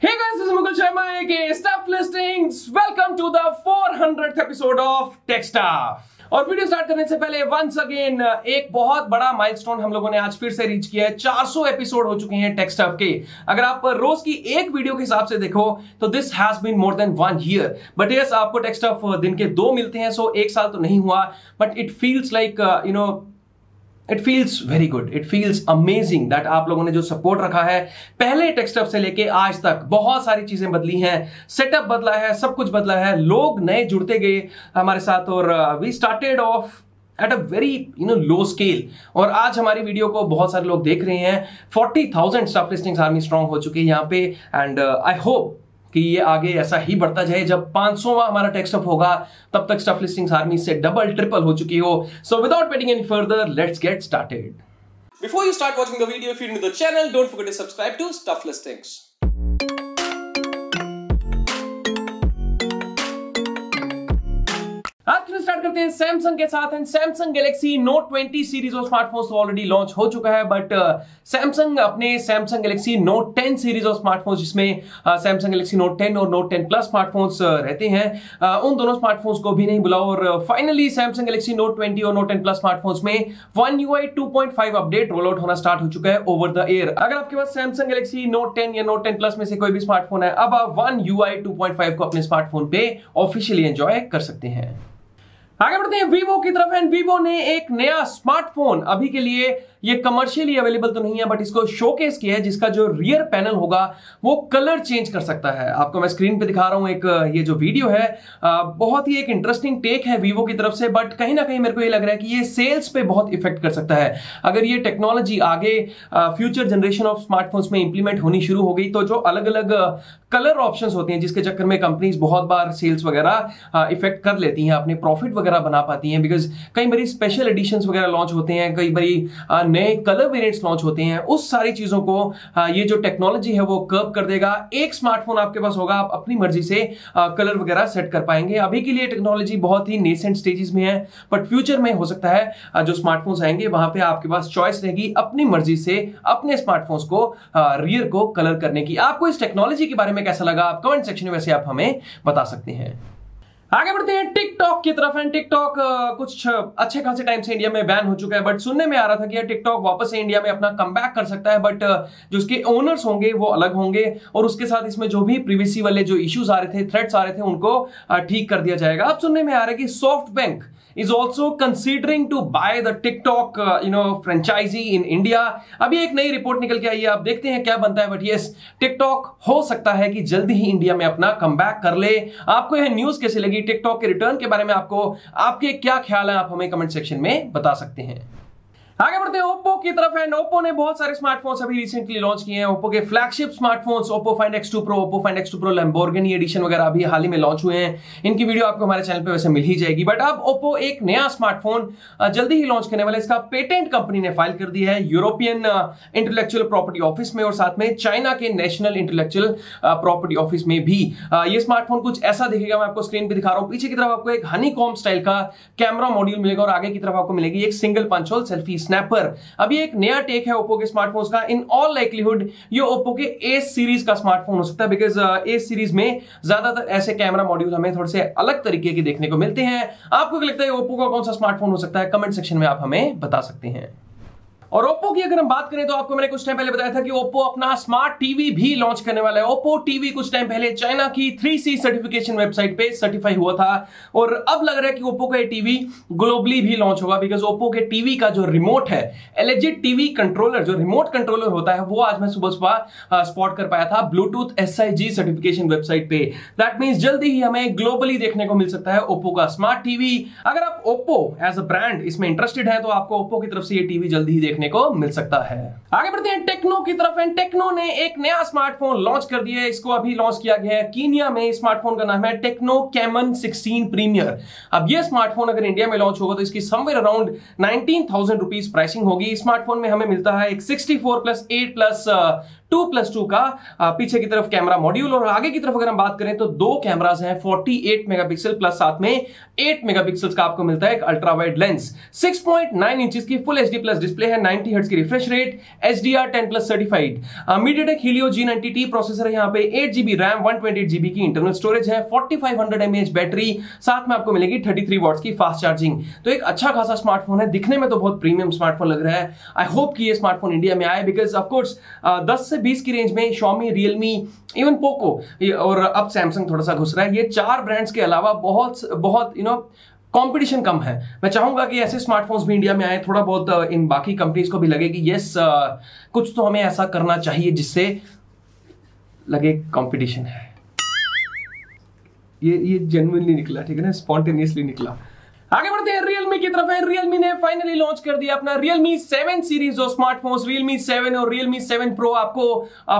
Hey guys, this is Mukul Sharma aka Stuff Listings. Welcome to the 400th episode of Tech Stuff. और video start करने से पहले once again एक बहुत बड़ा माइलस्टोन हम लोगों ने आज फिर से रीच किया है 400 एपिसोड हो चुके हैं टेक के अगर आप रोज की एक वीडियो के हिसाब से देखो तो this has been more than one year but yes आपको टेक स्टफ़ दिन के दो मिलते हैं सो एक साल तो नहीं हुआ but it feels like you know it feels very good it feels amazing that आप लोगों ने जो सपोर्ट रखा है, पहले टेक्सटअप से लेके आज तक बहुत सारी चीज़ें बदली हैं सेटअप बदला है, सब कुछ बदला है, लोग नए जुड़ते गए हमारे साथ और we started off at a very you know low scale और आज हमारी वीडियो को बहुत सारे लोग देख रहे हैं। Forty thousand stuff listings army strong हो चुकी है यहाँ पे एंड आई होप कि ये आगे ऐसा ही बढ़ता जाए। जब पाँच हमारा टेक्सट ऑफ़ होगा, तब तक स्टफ़ लिस्टिंग आर्मी से डबल, ट्रिपल हो चुकी हो। So without waiting any further let's get started before you start watching the video feed the channel don't to stuff listings करते हैं सैमसंग के साथ and Samsung Galaxy Note 20 series of smartphones already launch हो चुका है but Samsung अपने Samsung Galaxy Note 10 series of smartphones जिसमें Samsung Galaxy Note 10 और नोट 10 प्लस स्मार्टफोन्स रहते हैं uh, उन दोनों स्मार्टफोन्स को भी नहीं बुलाओ और फाइनली सैमसंग गैलेक्सी नोट 20 और नोट 10 प्लस स्मार्टफोन्स में one U I update roll out होना स्टार्ट हो चुका है ओवर द एयर अगर आपके पास सैमसंग गैलेक्सी नोट 10 या नोट 10 प्लस में से कोई भी स्मार्टफ़ोन है अब आप वन यू को अपने स्मार्टफ़ोन पे ऑफिशियली एंजॉय कर सकते हैं। आगे बढ़ते हैं वीवो की तरफ़ एंड वीवो ने एक नया स्मार्टफ़ोन अभी के लिए ये कमर्शियली अवेलेबल तो नहीं है बट इसको शोकेस किया है, जिसका जो रियर पैनल होगा, वो कलर चेंज कर सकता है। आपको मैं स्क्रीन पे दिखा रहा हूँ एक, ये जो वीडियो है बहुत ही एक इंटरेस्टिंग टेक है वीवो की तरफ़ से बट कहीं ना कहीं मेरे को ये लग रहा है कि ये सेल्स पे बहुत इफ़ेक्ट कर सकता है। अगर ये टेक्नोलॉजी आगे फ्यूचर जनरेशन ऑफ़ स्मार्टफोन्स में इंप्लीमेंट होनी शुरू हो गई तो जो अलग अलग कलर ऑप्शंस होते हैं, जिसके चक्कर में कंपनीज़ बहुत बार सेल्स वगैरह इफ़ेक्ट कर लेती हैं, अपने प्रॉफिट वगैरह बना पाती हैं बिकॉज़ कई बार स्पेशल एडिशन वगैरह लॉन्च होते हैं, कई बारी नए कलर वेरिएंट्स लॉन्च होते हैं, उस सारी चीज़ों को ये जो टेक्नोलॉजी है वो कर्व कर देगा। एक स्मार्टफ़ोन आपके पास होगा, आप अपनी मर्ज़ी से कलर वगैरह सेट कर पाएँगे। अभी के लिए टेक्नोलॉजी बहुत ही नेसेंट स्टेजेस में है बट फ्यूचर में हो सकता है जो स्मार्टफोन्स आएँगे, वहाँ पे आपके पास चॉइस रहेगी अपनी मर्ज़ी से, अपने स्मार्टफोन्स को रियर को कलर करने की। आपको इस टेक्नोलॉजी के बारे में कैसा लगा? आप कमेंट सेक्शन में वैसे आप हमें बता सकते हैं। आगे बढ़ते हैं टिकटॉक की तरफ़। एंड टिकटॉक कुछ अच्छे खासे टाइम से इंडिया में बैन हो चुका है बट सुनने में आ रहा था कि टिकटॉक वापस से इंडिया में अपना कम कर सकता है बट जो उसके ओनर्स होंगे वो अलग होंगे, और उसके साथ इसमें जो भी प्रीवीसी वाले जो इश्यूज़ आ रहे थे थ्रेट्स आ रहे थे, उनको ठीक कर दिया जाएगा। अब सुनने में आ रहा है कि SoftBank is also considering to buy the TikTok you know franchise in India अभी एक नई रिपोर्ट निकल के आई है, आप देखते हैं क्या बनता है बट यस टिकटॉक हो सकता है कि जल्दी ही इंडिया में अपना कम कर ले। आपको यह न्यूज़ कैसे लगी? टिकटॉक के रिटर्न के बारे में आपको आपके क्या ख्याल है, आप हमें कमेंट सेक्शन में बता सकते हैं। आगे बढ़ते हैं ओप्पो की तरफ़ एंड ओप्पो ने बहुत सारे स्मार्टफोन्स अभी रिसेंटली लॉन्च किए हैं। ओप्पो के flagship smartphones Oppo Find X two Pro Oppo Find X two Pro Lamborghini edition वगैरह अभी हाल ही में लॉन्च हुए हैं। इनकी वीडियो आपको हमारे चैनल पे वैसे मिल ही जाएगी। बट अब ओप्पो एक नया स्मार्टफ़ोन जल्दी ही लॉन्च करने वाला इसका पेटेंट कंपनी ने फ़ाइल कर दिया है यूरोपियन इंटेलेक्चुअल प्रॉपर्टी ऑफ़िस में और साथ में चाइना के नेशनल इंटेलेक्चुअल प्रॉपर्टी ऑफ़िस में भी। ये स्मार्टफ़ोन कुछ ऐसा दिखेगा, मैं आपको स्क्रीन पर दिखा रहा हूँ। पीछे की तरफ़ आपको एक हनी स्टाइल का कैमरा मॉड्यूल मिलेगा और आगे की तरफ़ आपको मिलेगी एक single punch hole selfie snapper अब ये एक नया टेक है ओप्पो के स्मार्टफोन्स का. इन ऑल लाइकलीहुड ये ओप्पो के ए सीरीज़ का स्मार्टफ़ोन हो सकता है बिकॉज़ ए सीरीज़ में ज़्यादातर ऐसे कैमरा मॉड्यूल हमें थोड़े से अलग तरीके के देखने को मिलते हैं. आपको क्या लगता है ओप्पो का कौन सा स्मार्टफ़ोन हो सकता है? कमेंट सेक्शन में आप हमें बता सकते हैं. और ओप्पो की अगर हम बात करें तो आपको मैंने कुछ टाइम पहले बताया था कि ओप्पो अपना स्मार्ट टीवी भी लॉन्च करने वाला है। ओप्पो टीवी कुछ टाइम पहले चाइना की 3C सर्टिफिकेशन वेबसाइट पे सर्टिफाई हुआ था और अब लग रहा है कि ओप्पो का टीवी ग्लोबली भी लॉन्च होगा बिकॉज़ ओप्पो के टीवी का जो रिमोट है एलिजिट टीवी कंट्रोलर जो रिमोट कंट्रोलर होता है, वो आज मैं सुबह सुबह स्पॉट कर पाया था ब्लूटूथ एसआईजी सर्टिफिकेशन वेबसाइट पे। दैट मीन जल्दी ही हमें ग्लोबली देखने को मिल सकता है ओप्पो का स्मार्ट टीवी अगर आप ओप्पो एज अ ब्रांड इसमें इंटरेस्टेड है तो आपको ओप्पो की तरफ़ से ये टीवी जल्दी ही देखने को मिल सकता है। आगे बढ़ते हैं, टेक्नो की तरफ़ एंड टेक्नो ने एक नया स्मार्टफ़ोन लॉन्च कर दिया है। इसको अभी लॉन्च किया गया है कीनिया में। स्मार्टफ़ोन का नाम है टेक्नो कैमन 16 प्रीमियर। अब ये स्मार्टफ़ोन अगर इंडिया में लॉन्च होगा तो इसकी somewhere around nineteen thousand pricing होगी। स्मार्टफ़ोन में हमें मिलता है एक 64 plus eight plus two plus two का पीछे की तरफ़ कैमरा मॉड्यूल और आगे की तरफ़ अगर हम बात करें तो दो कैमराज हैं 48 मेगापिक्सल प्लस साथ में 8 मेगापिक्सल का आपको मिलता है एक अल्ट्रा वाइड लेंस 6.9 इंचेस की फुल एचडी प्लस डिस्प्ले है 90 हर्ट्ज की refresh rate H D R ten plus certified MediaTek Helio G processor है यहाँ पे eight GB RAM one twenty GB की इंटरनल स्टोरेज है forty five hundred mAh battery साथ में आपको मिलेगी थर्टी थ्री वॉट्स की फास्ट चार्जिंग तो एक अच्छा खासा स्मार्टफ़ोन है, दिखने में तो बहुत प्रीमियम स्मार्टफ़ोन लग रहा है। आई होप कि ये स्मार्टफ़ोन इंडिया में आए बिकॉज़ ऑफकोर्स दस से बीस की रेंज में शॉमी रियलमी इवन पोको और अब सैमसंग थोड़ा सा घुस रहा है। ये चार ब्रांड्स के अलावा बहुत बहुत यू नो कंपटीशन कम है। मैं चाहूँगा कि ऐसे स्मार्टफोन्स भी इंडिया में आए, थोड़ा बहुत इन बाकी कंपनीज़ को भी लगे कि यस कुछ तो हमें ऐसा करना चाहिए जिससे लगे कंपटीशन है। ये ये जेनुअनली निकला, ठीक है ना? स्पॉन्टेनियसली निकला। आगे बढ़ते हैं रियलमी की तरफ़ है। रियलमी ने फाइनली लॉन्च कर दिया अपना Realme 7 series of smartphones Realme 7 और रियलमी 7 प्रो आपको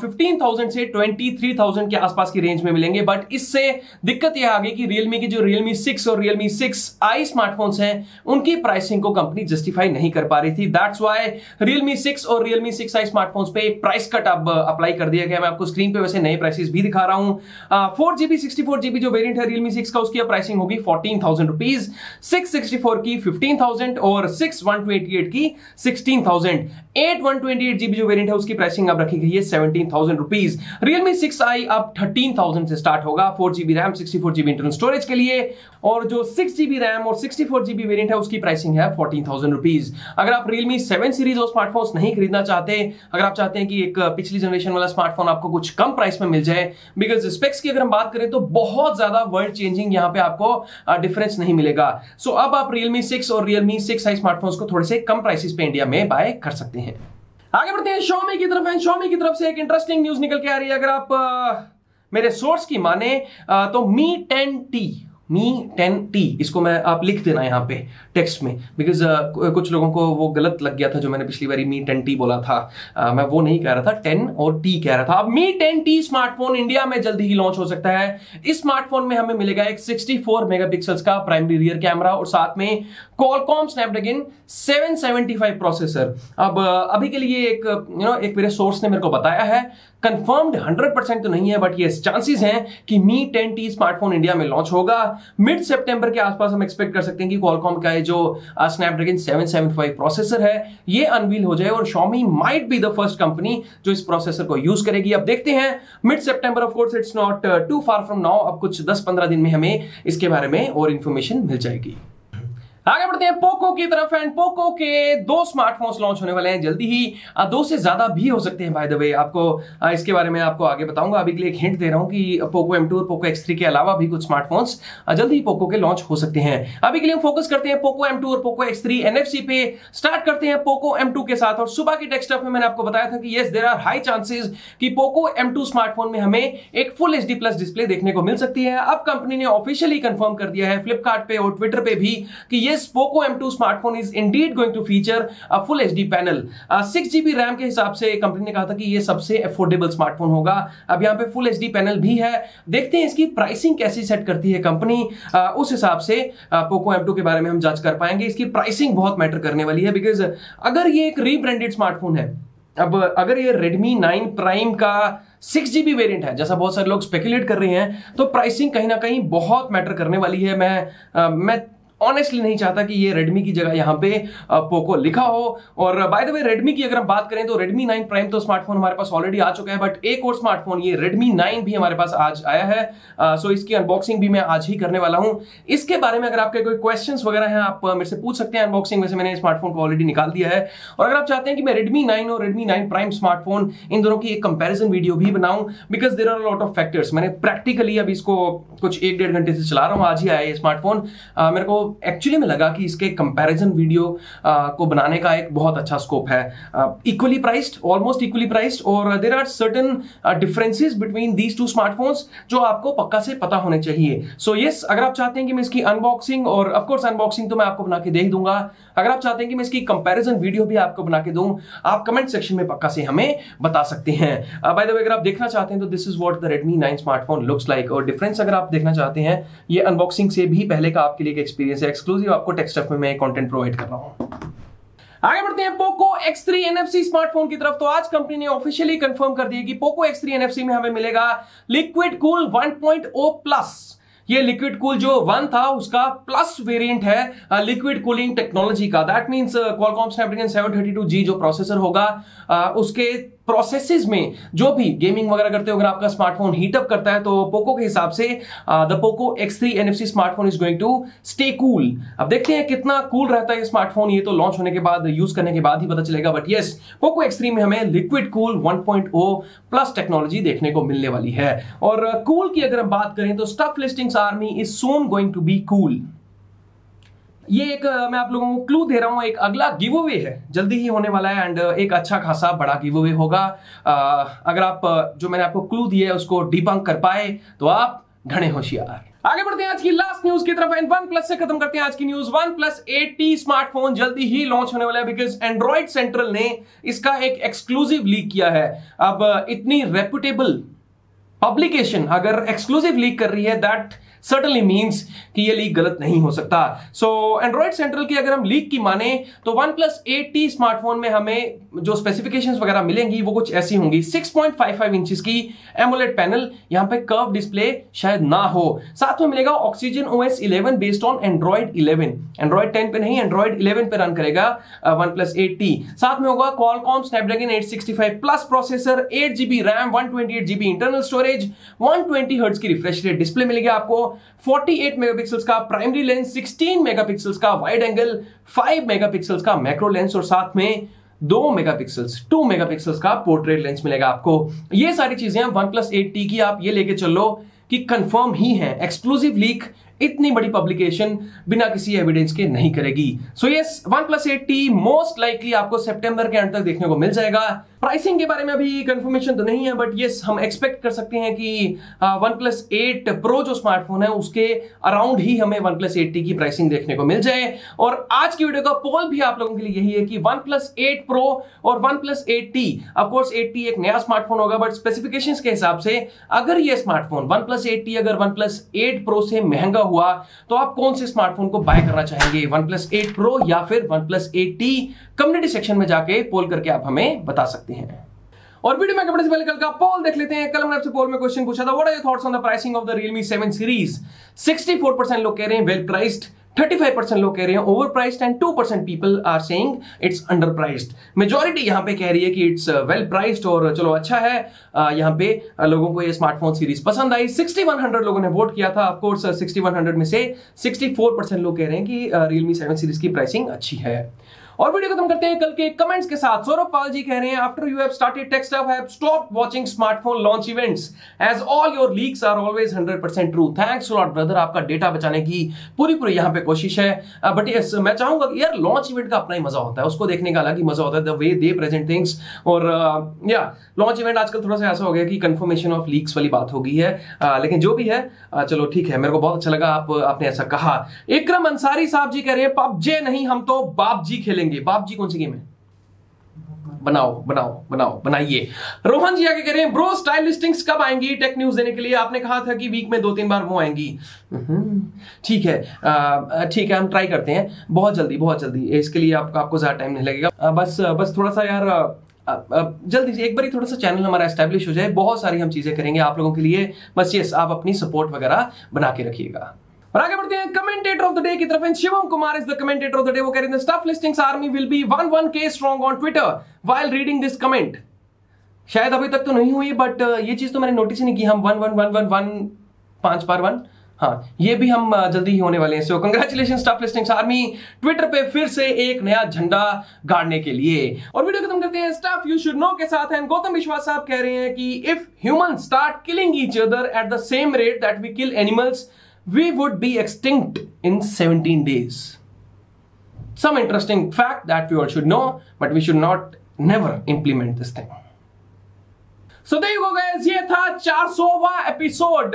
फिफ्टीन थाउज़ेंड से ट्वेंटी थ्री थाउज़ेंड के आसपास की रेंज में मिलेंगे। बट इससे दिक्कत यह आ गई कि रियलमी की जो रियलमी 6 और रियलमी 6 आई स्मार्टफोन्स हैं, उनकी प्राइसिंग को कंपनी जस्टिफाई नहीं कर पा रही थी। दैट्स वाई रियलमी 6 और रियलमी 6 आई स्मार्टफोन्स पे प्राइस कट अब अप्लाई कर दिया गया। मैं आपको स्क्रीन पे वैसे नए प्राइसेस भी दिखा रहा हूँ। Four GB sixty four GB जो वेरियंट है रियलमी सिक्स का, उसकी प्राइसिंग होगी fourteen thousand rupees six sixty four की फिफ्टीन थाउज़ेंड और सिक्स वन ट्वेंटी एट की sixteen thousand. Eight one twenty eight GB जो वेरियंट है, उसकी प्राइसिंग अब रखी गई है seventeen thousand rupees Realme six i अब थर्टीन थाउज़ेंड से स्टार्ट होगा, four GB RAM, sixty four GB internal storage के लिए। और जो सिक्स जीबी रैम और सिक्सटी जीबी वेरियंट है, उसकी प्राइसिंग है फोर्टीन थाउज़ेंड रुपीज़ अगर आप रियलमी सेवन सीरीज़ और स्मार्टफ़ोन नहीं खरीदना चाहते, अगर आप चाहते हैं कि एक पिछली जनरेशन वाला स्मार्टफ़ोन आपको कुछ कम प्राइस में मिल जाए बिकॉज़ स्पेक्स की अगर हम बात करें तो बहुत ज़्यादा वर्ल्ड चेंजिंग यहाँ पे आपको डिफरेंस नहीं मिलेगा। सो अब आप रियलमी सिक्स और रियलमी सिक्स आई स्मार्टफोन्स को थोड़े से कम प्राइसेस पे इंडिया में बाय कर सकते हैं। आगे बढ़ते हैं शॉमी की तरफ़ शोमी की तरफ़ से एक इंटरेस्टिंग न्यूज़ निकल के आ रही है। अगर आप मेरे सोर्स की माने तो Mi ten T Mi ten T इसको मैं आप लिख देना यहाँ पे टेक्स्ट में। बिकॉज़ uh, कुछ लोगों को वो गलत लग गया था जो मैंने पिछली बारी मी टेन टी बोला था। Uh, मैं वो नहीं कह रहा था टेन और टी कह रहा था। अब Mi ten T smartphone India में जल्दी ही लॉन्च हो सकता है। इस स्मार्टफ़ोन में हमें मिलेगा एक 64 मेगापिक्सल्स का प्राइमरी रियर कैमरा और साथ में कॉलकॉम स्नैपड्रैगन 775 प्रोसेसर अब uh, अभी के लिए एक यू नो एक मेरे सोर्स ने मेरे को बताया है। कंफर्म्ड 100 परसेंट तो नहीं है बट ये चांसेस हैं कि Mi ten T smartphone India में लॉन्च होगा। मिड सितंबर के आसपास हम एक्सपेक्ट कर सकते हैं कि कॉलकॉम का जो स्नैपड्रैगन 775 प्रोसेसर है, ये अनवील हो जाए और Xiaomi might be the first company जो इस प्रोसेसर को यूज़ करेगी। अब देखते हैं mid September of course it's not too far from now अब कुछ 10-15 दिन में हमें इसके बारे में और इन्फॉर्मेशन मिल जाएगी। आगे बढ़ते हैं पोको की तरफ़ एंड पोको के दो स्मार्टफोन्स लॉन्च होने वाले हैं। जल्दी ही दो से ज़्यादा भी हो सकते हैं बाय द वे आपको इसके बारे में आपको आगे बताऊँगा। अभी के लिए एक हिंट दे रहा हूँ कि पोको एम और पोको एक्स के अलावा भी कुछ स्मार्टफोन्स जल्दी ही पोको के लॉन्च हो सकते हैं। अभी के लिए हम फोकस करते हैं पोको एम और पोको एक्स थ्री पे। स्टार्ट करते हैं पोको एम के साथ। और सुबह की टेक्स्ट में मैंने आपको बताया था कि yes there are high chances कि पोको एम स्मार्टफ़ोन में हमें एक फुल एचडी प्लस डिस्प्ले देखने को मिल सकती है। अब कंपनी ने ऑफिशियली कंफर्म कर दिया है फ्लिपकार्ट और ट्विटर पे भी कि ये Poco M2 smartphone is indeed going to feature full HD panel six GB RAM के हिसाब से कंपनी ने कहा था कि ये सबसे अफोर्डेबल स्मार्टफ़ोन होगा। अब यहाँ पे फुल एचडी पैनल भी है। देखते हैं इसकी प्राइसिंग कैसी सेट करती है कंपनी उस हिसाब से पोको एम के बारे में हम जज कर पाएँगे। इसकी प्राइसिंग बहुत मैटर करने वाली है बिकॉज़ अगर ये एक रीब्रांडेड स्मार्टफ़ोन है अब अगर ये Redmi 9 Prime का सिक्स जीबी वेरियंट है जैसा बहुत सारे लोग स्पेकुलेट कर रहे हैं तो प्राइसिंग कहीं ना कहीं बहुत मैटर करने वाली है। मैं आ, मैं ऑनेस्टली नहीं चाहता कि ये रेडमी की जगह यहाँ पे पोको लिखा हो। और बाय द वे रेडमी की अगर हम बात करें तो रेडमी नाइन प्राइम तो स्मार्टफ़ोन हमारे पास ऑलरेडी आ चुका है बट एक और स्मार्टफ़ोन ये रेडमी नाइन भी हमारे पास आज आया है। सो इसकी अनबॉक्सिंग भी मैं आज ही करने वाला हूँ। इसके बारे में अगर आपके कोई क्वेश्चन वगैरह हैं, आप मेरे से पूछ सकते हैं अनबॉक्सिंग में से मैंने स्मार्टफ़ोन को ऑलरेडी निकाल दिया है। और अगर आप चाहते हैं कि मैं रेडमी नाइन और रेडमी नाइन प्राइम स्मार्टफ़ोन इन दोनों की एक कंपेरिजन वीडियो भी बनाऊँ because there are lot of factors मैंने प्रैक्टिकली अब इसको कुछ एक डेढ़ घंटे से चला रहा हूँ, आज ही आया ये स्मार्टफ़ोन मेरे को एक्चुअली में लगा कि इसके कंपैरिजन वीडियो को बनाने का एक बहुत अच्छा स्कोप है। Equally priced almost equally priced और there are certain differences between these two smartphones जो आपको पक्का से पता होने चाहिए। सो so यस yes, अगर आप चाहते हैं कि मैं इसकी अनबॉक्सिंग और ऑफकोर्स अनबॉक्सिंग तो मैं आपको बना के दे दूँगा। अगर आप चाहते हैं कि मैं इसकी कंपैरिजन वीडियो भी आपको बना के दूँ आप कमेंट सेक्शन में पक्का से हमें बता सकते हैं। बाय द वे अगर आप देखना चाहते हैं तो this is what the Redmi 9 smartphone looks like और डिफरेंस अगर आप देखना चाहते हैं ये अनबॉक्सिंग से भी पहले का आपके लिए एक एक्सपीरियंस है एक्सक्लूसिव आपको टेक्स्ट में मैं कंटेंट प्रोवाइड कर रहा हूँ। आगे बढ़ते हैं पोको X3 NFC स्मार्टफ़ोन की तरफ़। तो आज कंपनी ने ऑफिशियली कंफर्म कर दिया कि पोको X3 NFC में हमें मिलेगा लिक्विड कूल 1.0 प्लस ये लिक्विड कूल जो वन था उसका प्लस वेरिएंट है लिक्विड कूलिंग टेक्नोलॉजी का। That means Qualcomm Snapdragon 732G जो प्रोसेसर होगा uh, उसके प्रोसेसेस में जो भी गेमिंग वगैरह करते हो अगर आपका स्मार्टफ़ोन हीटअप करता है तो पोको के हिसाब से the Poco X3 NFC smartphone is going to stay cool अब देखते हैं कितना कूल cool रहता है स्मार्टफ़ोन ये तो लॉन्च होने के बाद यूज़ करने के बाद ही पता चलेगा बट यस पोको X3 में हमें लिक्विड कूल 1.0 प्लस टेक्नोलॉजी देखने को मिलने वाली है। और कूल uh, की अगर हम बात करें तो stuff listings army is soon going to be cool ये एक मैं आप लोगों को क्लू दे रहा हूँ, एक अगला गिव अवे है। जल्दी ही होने वाला है एंड एक अच्छा खासा बड़ा गिव अवे होगा अगर आप जो मैंने आपको क्लू दिया है, उसको डिबंक कर पाए तो आप घने होशियार। आगे बढ़ते हैं आज की लास्ट न्यूज़ की तरफ़ एंड वन प्लस से खत्म करते हैं आज की news OnePlus eight T smartphone जल्दी ही लॉन्च होने वाला है बिकॉज़ एंड्रॉइड सेंट्रल ने इसका एक एक्सक्लूसिव लीक किया है। अब इतनी रेपुटेबल पब्लिकेशन अगर एक्सक्लूसिव लीक कर रही है दैट सर्टनली मीन्स कि ये लीक गलत नहीं हो सकता। सो एंड्रॉयड सेंट्रल की अगर हम लीक की माने तो वन प्लस एटी स्मार्टफ़ोन में हमें जो स्पेसिफिकेशंस वगैरह मिलेंगी, वो कुछ ऐसी होंगी। 6.55 इंचेस की एमोलेट पैनल यहाँ पे कर्व डिस्प्ले शायद ना हो। साथ में मिलेगा Oxygen OS 11 based on Android 11 Android 10 पे नहीं एंड्रॉइड 11 पे रन करेगा वन प्लस एटी साथ में होगा Qualcomm Snapdragon 865 plus processor eight GB RAM one internal storage one twenty की रिफ्रेश रेट डिस्प्ले मिलेगी आपको। 48 मेगापिक्सल्स का प्राइमरी लेंस 16 मेगापिक्सल्स का वाइड एंगल 5 मेगापिक्सल्स का मैक्रो लेंस और साथ में दो मेगापिक्सल्स टू मेगापिक्सल्स का पोर्ट्रेट लेंस मिलेगा आपको। ये सारी चीज़ें वन प्लस एट टी की आप ये लेके चलो कि कंफर्म ही है। एक्सक्लूसिव लीक इतनी बड़ी पब्लिकेशन बिना किसी एविडेंस के नहीं करेगी। So yes OnePlus eight T most likely आपको सितंबर के अंत तक देखने को मिल जाएगा। प्राइसिंग के बारे में अभी कंफर्मेशन तो नहीं है बट यस हम एक्सपेक्ट कर सकते हैं कि वन प्लस एट प्रो जो स्मार्टफ़ोन है, उसके अराउंड ही हमें वन प्लस एट टी की प्राइसिंग देखने को मिल जाए। और आज की वीडियो का पोल भी आप लोगों के लिए यही है कि वन प्लस एट प्रो और OnePlus eight T of course eight T एक नया स्मार्टफ़ोन होगा बट स्पेसिफिकेशन के हिसाब से अगर ये smartphone one plus eight T अगर वन प्लस एट प्रो से महँगा हुआ तो आप कौन से स्मार्टफ़ोन को बाय करना चाहेंगे? वन प्लस एट प्रो या फिर OnePlus eight T community section में जाके पोल करके आप हमें बता सकते हैं। और वीडियो में कपड़े से पहले कल का पोल देख लेते हैं। कल हमने आपसे पोल में क्वेश्चन पूछा था what are your thoughts on the pricing of the Realme seven series 64% लोग कह रहे हैं वेल प्राइस्ड 35% लोग कह रहे हैं over priced and 2 percent people are saying it's under priced majority यहाँ पे कह रही है कि इट्स वेल प्राइस्ड और चलो अच्छा है। यहाँ पे लोगों को ये स्मार्टफ़ोन सीरीज़ पसंद आई। 6100 लोगों ने वोट किया था। ऑफ़ कोर्स 6100 में से 64% लोग कह रहे हैं कि रियलमी सेवन सीरीज़ की प्राइसिंग अच्छी है। और वीडियो खत्म करते हैं कल के कमेंट्स के साथ। सौरभ पाल जी कह रहे हैं after you have started text I have stop watching smartphone launch events as all your leaks are always 100% true thanks lot brother आपका डेटा बचाने की पूरी पूरी यहाँ पे कोशिश है। बट uh, यस मैं चाहूँगा यार लॉन्च इवेंट का अपना ही मज़ा होता है। उसको देखने का अलग ही मज़ा होता है the way they present things और या लॉन्च इवेंट आजकल थोड़ा सा ऐसा हो गया कि कंफर्मेशन ऑफ़ लीक्स वाली बात हो गई है। uh, लेकिन जो भी है uh, चलो ठीक है मेरे को बहुत अच्छा लगा आप आपने ऐसा कहा। इक्रम अंसारी साहब जी कह रहे हैं पबजे नहीं हम तो बाप जी खेलेंगे। बाप जी कौन सी गेम है? बनाओ बनाओ बनाओ बनाइए। रोहन जी आगे कह रहे हैं ब्रो स्टाइल लिस्टिंग्स कब आएँगी? टेक न्यूज़ देने के लिए आपने कहा था कि वीक में दो तीन बार वो आएँगी. हम्म, ठीक है। ठीक है हम ट्राई करते हैं। बहुत जल्दी बहुत जल्दी। इसके लिए आपको आपको ज़्यादा टाइम नहीं लगेगा। बस बस थोड़ा सा यार जल्दी से एक बार थोड़ा सा चैनल हमारा एस्टेब्लिश हो जाए। बहुत सारी हम चीज़ें करेंगे आप लोगों के लिए। बस यस आप अपनी सपोर्ट वगैरह बना के रखिएगा। और आगे बढ़ते हैं कमेंटेटर ऑफ़ द डे की तरफ़। And Shivam Kumar is the commentator of the day वो कह रहे हैं stuff listings army will be one one K strong on Twitter while reading this comment शायद अभी तक तो नहीं हुई बट uh, ये चीज़ तो मैंने नोटिस ही नहीं की हम one one one one one पाँच बार वन हाँ ये भी हम uh, जल्दी ही होने वाले हैं। So congratulation stuff listings army Twitter पे फिर से एक नया झंडा गाड़ने के लिए। और वीडियो खत्म करते हैं। स्टाफ यू शुड नो के साथ हैं। गौतम विश्वास साहब कह रहे हैं कि if human start killing each other at the same rate that we kill animals we would be extinct in 17 days. Some interesting fact that we all should know, but we should not never implement this thing. So so, you guys ये था 400वां episode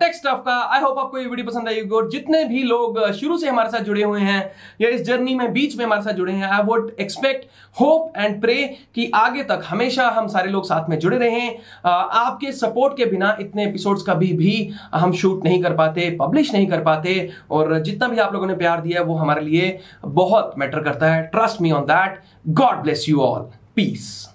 text of का। I hope आपको ये video पसंद आई और जितने भी लोग uh, शुरू से हमारे साथ जुड़े हुए हैं या इस जर्नी में बीच में हमारे साथ जुड़े हैं I would expect hope and pray कि आगे तक हमेशा हम सारे लोग साथ में जुड़े रहें। Uh, आपके सपोर्ट के बिना इतने एपिसोड्स कभी भी हम शूट नहीं कर पाते पब्लिश नहीं कर पाते। और जितना भी आप लोगों ने प्यार दिया वो हमारे लिए बहुत मैटर करता है। Trust me on that God bless you all peace